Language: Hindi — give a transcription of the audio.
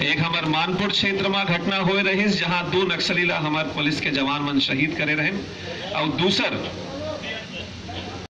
एक हमार मानपुर क्षेत्र में घटना हुए रही जहाँ दो नक्सलीला हमार पुलिस के जवान मन शहीद करे रहे, और दूसर